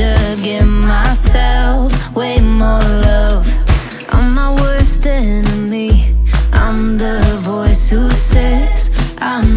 should give myself way more love. I'm my worst enemy. I'm the voice who says I'm